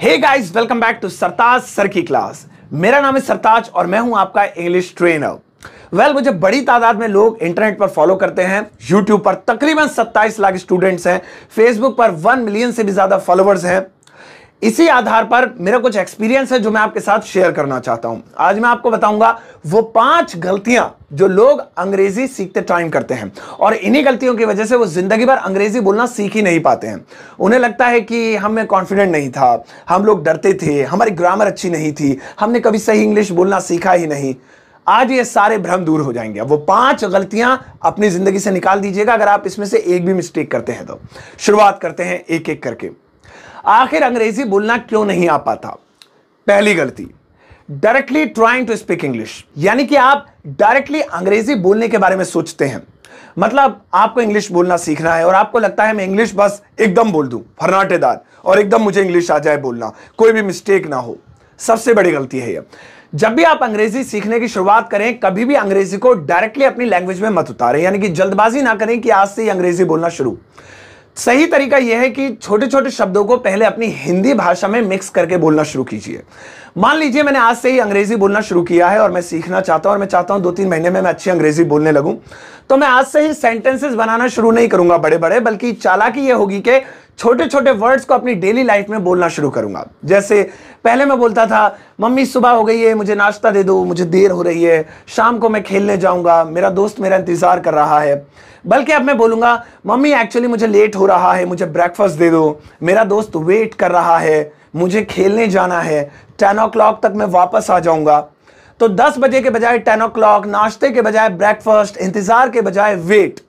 Hey guys welcome back to Sartaj sir की class मेरा नाम है सरताज और मैं हूँ आपका इंग्लिश ट्रेनर वेल well, मुझे बड़ी तादाद में लोग इंटरनेट पर फॉलो करते हैं यूट्यूब पर तकरीबन 27 लाख स्टूडेंट्स हैं फेसबुक पर 1 मिलियन से भी ज़्यादा फॉलोअर्स हैं। इसी आधार पर मेरा कुछ एक्सपीरियंस है जो मैं आपके साथ शेयर करना चाहता हूँ। आज मैं आपको बताऊँगा, वो पाँच गलतियाँ जो लोग अंग्रेज़ी सीखते टाइम करते हैं। और इन्हीं गलतियों की वजह से वो ज़िंदगी भर अंग्रेज़ी बोलना सीख ही नहीं पाते हैं। उन्हें लगता है कि हमें कॉन्फिडेंट नहीं था, हम लोग डरते थे, हमारी ग्रामर अच्छी नहीं थी, हमने कभी सही इंग्लिश बोलना सीखा ही नहीं। आज ये सारे भ्रम दूर हो जाएँगे। वो पाँच गलतियाँ अपनी ज़िंदगी से निकाल दीजिएगा, अगर आप इसमें से एक भी मिस्टेक करते हैं तो। शुरुआत करते हैं एक एक करके। आखिर अंग्रेज़ी बोलना क्यों नहीं आ पाता? पहली गलती directly trying to speak English यानी कि आप डायरेक्टली अंग्रेज़ी बोलने के बारे में सोचते हैं। मतलब आपको इंग्लिश बोलना सीखना है और आपको लगता है मैं इंग्लिश बस एकदम बोल दूँ, फर्नाटेदार, और एकदम मुझे इंग्लिश आ जाए बोलना, कोई भी मिस्टेक ना हो। सबसे बड़ी गलती है यह जब भी आप अंग्रेज़ी सीखने की शुरुआत करें, कभी भी अंग्रेज़ी को डायरेक्टली अपनी लैंग्वेज में मत उतारें, यानी कि जल्दबाजी ना करें कि आज से ही अंग्रेज़ी बोलना शुरू। सही तरीका यह है कि छोटे छोटे शब्दों को पहले अपनी हिंदी भाषा में मिक्स करके बोलना शुरू कीजिए। मान लीजिए मैंने आज से ही अंग्रेज़ी बोलना शुरू किया है और मैं सीखना चाहता हूँ और मैं चाहता हूँ दो तीन महीने में मैं अच्छी अंग्रेज़ी बोलने लगूं। तो मैं आज से ही सेंटेंसेस बनाना शुरू नहीं करूँगा बड़े बड़े बल्कि चालाकी यह होगी कि छोटे छोटे वर्ड्स को अपनी डेली लाइफ में बोलना शुरू करूँगा। जैसे, पहले मैं बोलता था, मम्मी, सुबह हो गई है, मुझे नाश्ता दे दो, मुझे देर हो रही है, शाम को मैं खेलने जाऊँगा, मेरा दोस्त मेरा इंतज़ार कर रहा है। बल्कि अब मैं बोलूँगा, मम्मी एक्चुअली मुझे लेट हो रहा है, मुझे ब्रेकफास्ट दे दो, मेरा दोस्त वेट कर रहा है, मुझे खेलने जाना है टेन ओ तक मैं वापस आ जाऊँगा। तो दस बजे के बजाय टेन ओ नाश्ते के बजाय ब्रेकफास्ट इंतज़ार के बजाय वेट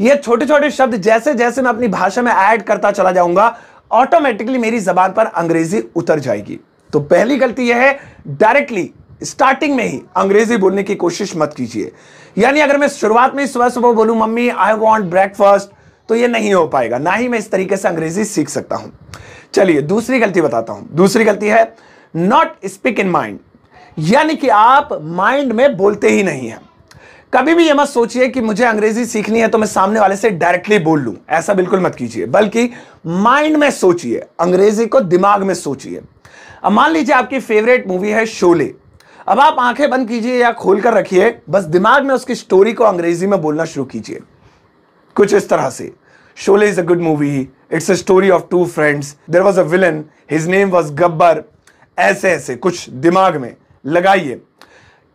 ये छोटे छोटे शब्द जैसे जैसे मैं अपनी भाषा में ऐड करता चला जाऊँगा ऑटोमेटिकली मेरी जबान पर अंग्रेज़ी उतर जाएगी। तो पहली गलती यह है डायरेक्टली स्टार्टिंग में ही अंग्रेज़ी बोलने की कोशिश मत कीजिए। यानी अगर मैं शुरुआत में सुबह सुबह बोलूँ, मम्मी आई वॉन्ट ब्रेकफास्ट तो ये नहीं हो पाएगा। ना ही मैं इस तरीके से अंग्रेज़ी सीख सकता हूँ। चलिए, दूसरी गलती बताता हूँ। दूसरी गलती है नॉट स्पीक इन माइंड यानी कि आप माइंड में बोलते ही नहीं है। कभी भी ये मत सोचिए कि मुझे अंग्रेज़ी सीखनी है तो मैं सामने वाले से डायरेक्टली बोल लूँ। ऐसा बिल्कुल मत कीजिए। बल्कि माइंड में सोचिए, अंग्रेज़ी को दिमाग में सोचिए। अब मान लीजिए आपकी फेवरेट मूवी है शोले। अब आप आँखें बंद कीजिए या खोल कर रखिए, बस दिमाग में उसकी स्टोरी को अंग्रेज़ी में बोलना शुरू कीजिए। कुछ इस तरह से। Sholay is a good movie it's a story of two friends there was a villain his name was Gabbar ऐसे ऐसे कुछ दिमाग में लगाइए।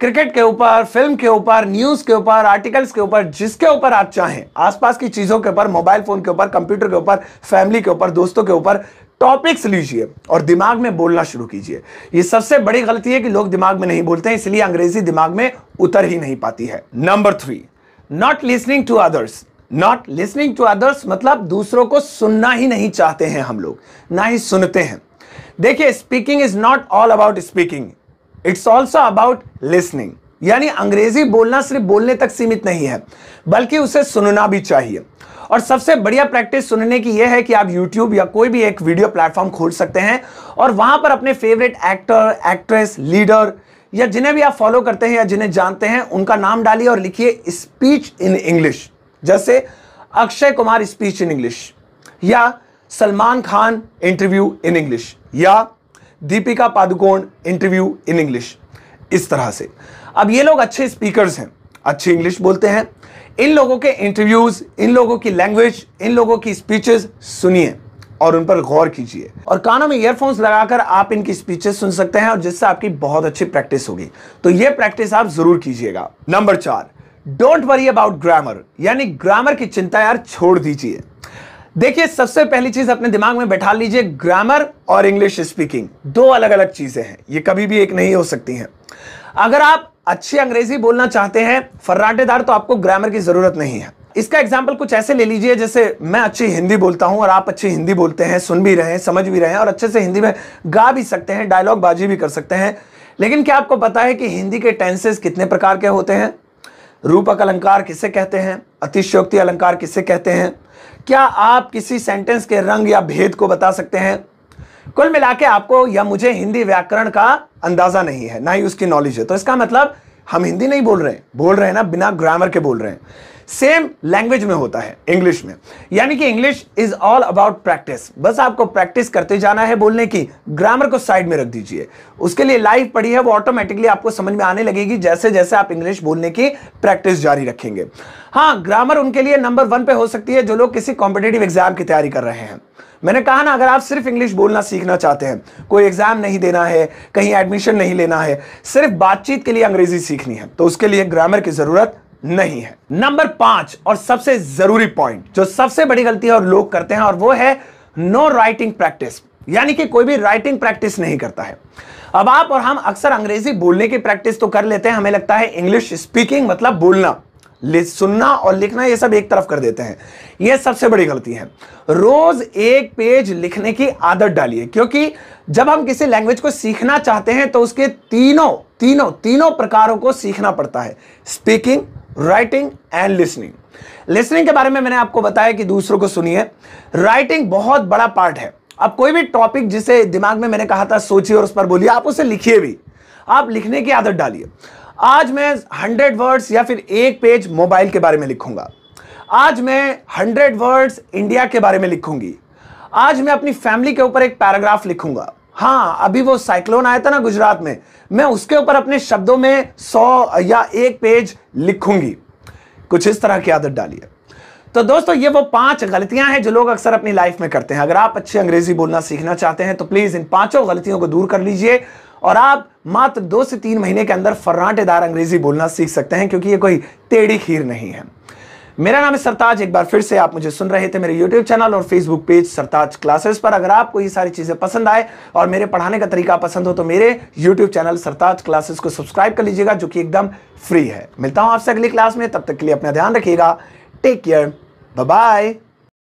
क्रिकेट के ऊपर, फ़िल्म के ऊपर, न्यूज़ के ऊपर, आर्टिकल्स के ऊपर, जिसके ऊपर आप चाहें, आसपास की चीज़ों के ऊपर, मोबाइल फ़ोन के ऊपर, कंप्यूटर के ऊपर, फैमिली के ऊपर, दोस्तों के ऊपर टॉपिक्स लीजिए और दिमाग में बोलना शुरू कीजिए। ये सबसे बड़ी गलती है कि लोग दिमाग में नहीं बोलते हैं, इसलिए अंग्रेज़ी दिमाग में उतर ही नहीं पाती है। Number three not listening to others not listening to others मतलब दूसरों को सुनना ही नहीं चाहते हैं हम लोग, ना ही सुनते हैं। देखिए speaking is not all about speaking it's also about listening यानी अंग्रेज़ी बोलना सिर्फ़ बोलने तक सीमित नहीं है, बल्कि उसे सुनना भी चाहिए। और सबसे बढ़िया प्रैक्टिस सुनने की यह है कि आप YouTube या कोई भी एक वीडियो प्लेटफॉर्म खोल सकते हैं और वहाँ पर अपने फेवरेट एक्टर एक्ट्रेस लीडर या जिन्हें भी आप फॉलो करते हैं या जिन्हें जानते हैं, उनका नाम डालिए और लिखिए स्पीच इन इंग्लिश जैसे Akshay Kumar speech in English या Salman Khan interview in English या Deepika Padukone interview in English. इस तरह से। अब ये लोग अच्छे स्पीकर्स हैं, अच्छी इंग्लिश बोलते हैं। इन लोगों के इंटरव्यूज़ इन लोगों की लैंग्वेज इन लोगों की स्पीचेस सुनिए और उन पर गौर कीजिए। और कानों में ईयरफोन्स लगाकर आप इनकी स्पीचेस सुन सकते हैं और जिससे आपकी बहुत अच्छी प्रैक्टिस होगी। तो ये प्रैक्टिस आप ज़रूर कीजिएगा। नंबर चार डोंट वरी अबाउट ग्रामर यानी ग्रामर की चिंता यार छोड़ दीजिए। देखिए, सबसे पहली चीज़ अपने दिमाग में बैठा लीजिए ग्रामर और इंग्लिश स्पीकिंग दो अलग अलग चीज़ें हैं। ये कभी भी एक नहीं हो सकती हैं। अगर आप अच्छी अंग्रेज़ी बोलना चाहते हैं, फर्राटेदार तो आपको ग्रामर की ज़रूरत नहीं है। इसका एग्ज़ाम्पल कुछ ऐसे ले लीजिए, जैसे मैं अच्छी हिंदी बोलता हूँ और आप अच्छी हिंदी बोलते हैं, सुन भी रहे हैं, समझ भी रहे हैं और अच्छे से हिंदी में गा भी सकते हैं डायलॉग बाजी भी कर सकते हैं। लेकिन क्या आपको पता है कि हिंदी के टेंसेस कितने प्रकार के होते हैं? रूपक अलंकार किसे कहते हैं? अतिशयोक्ति अलंकार किसे कहते हैं? क्या आप किसी सेंटेंस के रंग या भेद को बता सकते हैं? कुल मिला के आपको या मुझे हिंदी व्याकरण का अंदाज़ा नहीं है, ना ही उसकी नॉलेज है। तो इसका मतलब हम हिंदी नहीं बोल रहे हैं, बोल रहे हैं ना, बिना ग्रामर के बोल रहे हैं। सेम लैंग्वेज में होता है, इंग्लिश में। यानी कि English is all about practice बस आपको प्रैक्टिस करते जाना है बोलने की ग्रामर को साइड में रख दीजिए। उसके लिए लाइव पढ़ी है, वो ऑटोमेटिकली आपको समझ में आने लगेगी, जैसे जैसे आप इंग्लिश बोलने की प्रैक्टिस जारी रखेंगे। हाँ ग्रामर उनके लिए नंबर वन पे हो सकती है, जो लोग किसी कॉम्पिटेटिव एग्ज़ाम की तैयारी कर रहे हैं। मैंने कहा ना, अगर आप सिर्फ़ इंग्लिश बोलना सीखना चाहते हैं, कोई एग्ज़ाम नहीं देना है, कहीं एडमिशन नहीं लेना है, सिर्फ़ बातचीत के लिए अंग्रेज़ी सीखनी है तो उसके लिए ग्रामर की ज़रूरत नहीं है। नंबर पाँच, और सबसे ज़रूरी पॉइंट जो सबसे बड़ी गलती है और लोग करते हैं, और वो है नो राइटिंग प्रैक्टिस यानी कि कोई भी राइटिंग प्रैक्टिस नहीं करता है। अब आप और हम अक्सर अंग्रेज़ी बोलने की प्रैक्टिस तो कर लेते हैं, हमें लगता है इंग्लिश स्पीकिंग मतलब बोलना सुनना और लिखना ये सब एक तरफ़ कर देते हैं। ये सबसे बड़ी गलती है। रोज एक पेज लिखने की आदत डालिए, क्योंकि जब हम किसी लैंग्वेज को सीखना चाहते हैं तो उसके तीनों तीनों तीनों प्रकारों को सीखना पड़ता है। Speaking writing and listening listening के बारे में मैंने आपको बताया कि दूसरों को सुनिए। राइटिंग बहुत बड़ा पार्ट है। अब कोई भी टॉपिक जिसे दिमाग में मैंने कहा था, सोचिए और उस पर बोलिए। आप उसे लिखिए भी। आप लिखने की आदत डालिए। आज मैं हंड्रेड वर्ड्स या फिर एक पेज मोबाइल के बारे में लिखूँगा। आज मैं हंड्रेड वर्ड्स इंडिया के बारे में लिखूँगी। आज मैं अपनी फैमिली के ऊपर एक पैराग्राफ लिखूँगा। हाँ अभी वो साइक्लोन आया था ना गुजरात में, मैं उसके ऊपर अपने शब्दों में सौ या एक पेज लिखूँगी। कुछ इस तरह की आदत डालिए। तो दोस्तों, ये वो पाँच गलतियाँ हैं जो लोग अक्सर अपनी लाइफ में करते हैं। अगर आप अच्छी अंग्रेज़ी बोलना सीखना चाहते हैं तो प्लीज़ इन पाँचों गलतियों को दूर कर लीजिए और आप मात्र दो से तीन महीने के अंदर फर्राटेदार अंग्रेज़ी बोलना सीख सकते हैं, क्योंकि ये कोई टेढ़ी खीर नहीं है। मेरा नाम है सरताज, एक बार फिर से आप मुझे सुन रहे थे मेरे यूट्यूब चैनल और फेसबुक पेज सरताज क्लासेस पर। अगर आपको ये सारी चीज़ें पसंद आए और मेरे पढ़ाने का तरीका पसंद हो तो मेरे यूट्यूब चैनल सरताज क्लासेस को सब्सक्राइब कर लीजिएगा, जो कि एकदम फ्री है। मिलता हूँ आपसे अगली क्लास में, तब तक के लिए अपना ध्यान रखिएगा। Take care bye